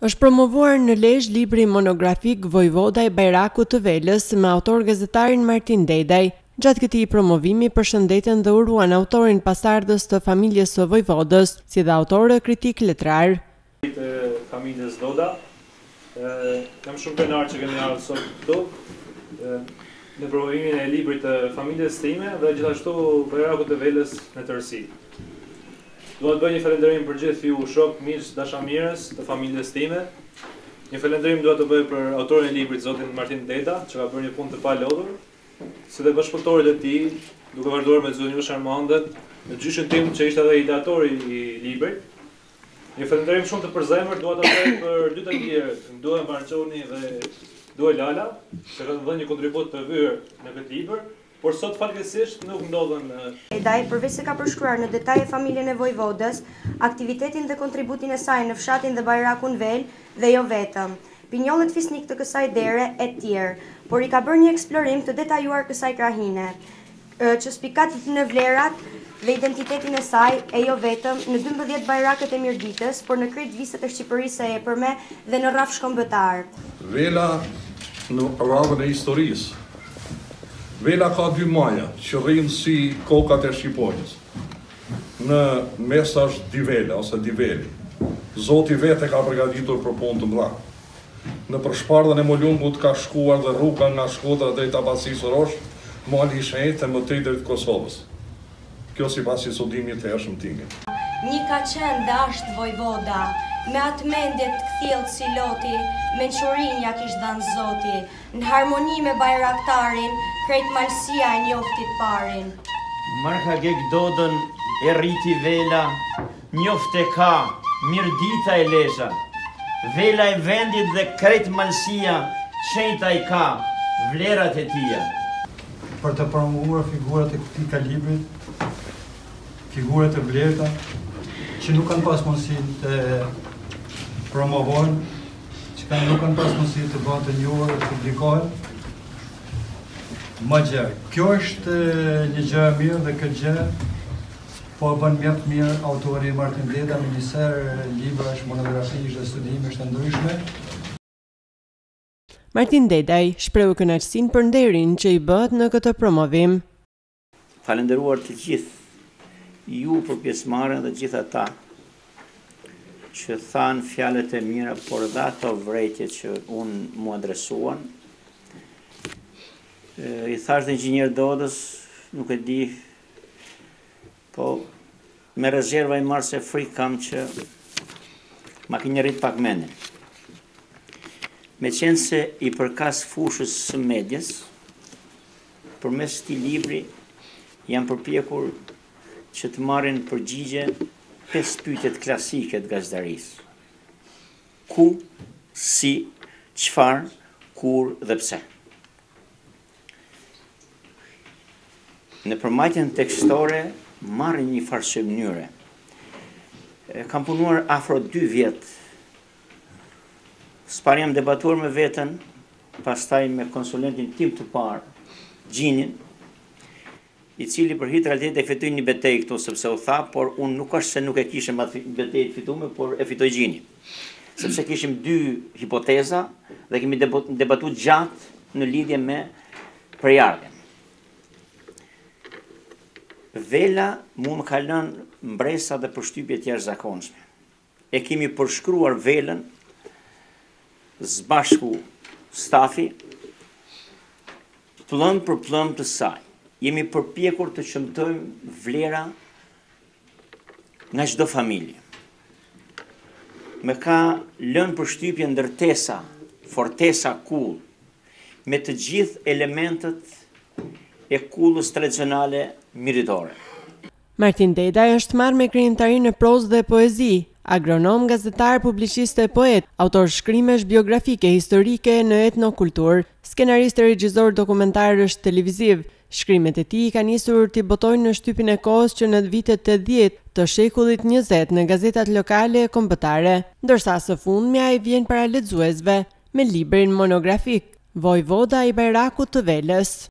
Është promovuar në Lezhë libri monografik Vojvoda i Bajrakut të Velës me autor gazetarin Martin Dedaj. Gjatë këtij promovimi përshëndetën dhe uruan autorin pasardhës të familjes së Vojvodës, si dhe autorë e kritikë letrarë. Të familjes Doda, Jam shumë krenar që kemi ardhë sot këtu në promovimin e librit të familjes time dhe gjithashtu Bajrakut të Velës në tërësi. Dua të bëj një falënderim për gjithë ju shok, miq, dashamirës të familjes time. Një falënderim dua të bëj për autorin e librit Zotin Martin Deda, që ka bërë një punë të palodhur, si dhe bashkëpunëtorit e tij, duke vazhduar me Zonjën Sharmandën, me gjyshin tim që ishte edhe ideatori i librit. Një falënderim shumë të përzemërt, dua të bëj për dy të tjerët, Ndue Margjoni dhe Ndue Lala, që kanë dhënë një kontribut të vyer në këtë libër, por sot fatkeqësisht nuk ndodhen. Dedaj, përveç se ka përshkruar në detaje familjen e Vojvodës, aktivitetin dhe kontributin e saj në fshatin dhe bajrakun Velë, dhe jo vetëm. Pinjollët fisnikë të kësaj dere, etj. Por i ka bërë një eksplorim të detajuar kësaj krahine. që spikat në vlerat dhe identitetin e saj, e jo vetëm, në dymbëdhjetë bajrakët e Mirditës, por në krejt viset e Shqipërisë së epërme dhe në rrafsh kombëtar. Vela në radhën e historisë. Vela ka dy maja, që rrinë si kokat e shqiponjës. Në mes është Divela, ose Diveli. Zoti vetë e ka përgatitur për punë të mbara. Nëpër Shpardhën e Molungut ka shkuar dhe rruga nga Shkodra drejt Abacisë së Oroshit, Mali i Shenjtë e më tej drejt Kosovës. Kjo sipas një studimi të hershëm timit. Nji ka qenë dhe asht vojvoda, me atë mendje të kthjelltë si loti, mençurinë ia kish dhanë zoti, n'harmoni me bajraktarin, krejt malsia e njofti t'parin. Marka Gegë Dodën e rriti Vela. Njoftë e ka, Mirdita e Lezha, Vela e vendit dhe krejt Malësia t'shenjta i ka vlerat e tija. Për të promovuar figurat e këtij kalibri, figura të vlerta që nuk kanë pas mundësi të promovohen, që kanë nuk kanë pas mundësi të bëhen të njohur dhe të publikohen më gjerë. Kjo është një gjë e mirë dhe këtë gjë Po e bën mjaft mirë autori Martin Deda me një serë librash, monografish dhe studimesh të ndryshme. Martin Dedaj shprehu kënaqësinë për nderin që i bëhet në këtë promovim. Falënderuar të gjithë ju për pjesëmarrjen dhe gjithë ata që thanë fjalët e mira por dhe ato vërejtje që unë mu adresuan. I thashë edhe inxhinier Dodës, nuk e di Po me rezerva i marr se frikë kam që ma keni rrit pak menen. Meqenëse i përkas fushës së medies, përmes këtij libri jam përpjekur që të marrin përgjigje pesë pyetjet klasike të gazetarisë. Ku, si, çfarë, kur dhe pse. Në përmbajtjen tekstore marrin në një farë mënyre. Kam punuar afro dy vjet. Së pari jam debatuar me veten, pastaj me konsulentin tim të parë, Gjinin. i cili për hir të realitetit e fitoi një betejë këtu sepse u tha por unë nuk është se nuk e kisha atë betejë të fitume por e fitoi Gjini sepse kishim dy hipoteza dhe kemi debatu gjatë në lidhje me prejardhjen. Vela mua më ka lënë mbresa dhe përshtypje të jashtëzakonshme. E kemi përshkruar Velën së bashku stafi, pëllëmbë për pëllëmbë të saj. Jemi përpjekur të qëmtojmë vlera nga çdo familje. Më ka lënë përshtypje ndërtesa, fortesa kullë, me të gjithë elementet e kullës tradicionale mirditore. Martin Dedaj është marrë me krijimtari në prozë dhe poezi, agronom, gazetar, publicist e poet, autor shkrimesh biografike, historike, në etnokulturë, skenarist e regjizor dokumentarësh televizivë. Shkrimet e tij ka nisur t'i botojë në shtypin e kohës që në vitet tetëdhjetë të shekullit njëzet në gazetat lokale e kombëtare, ndërsa së fundmi ai vjen para lexuesve me librin monografik Vojvoda i Bajrakut të Velës.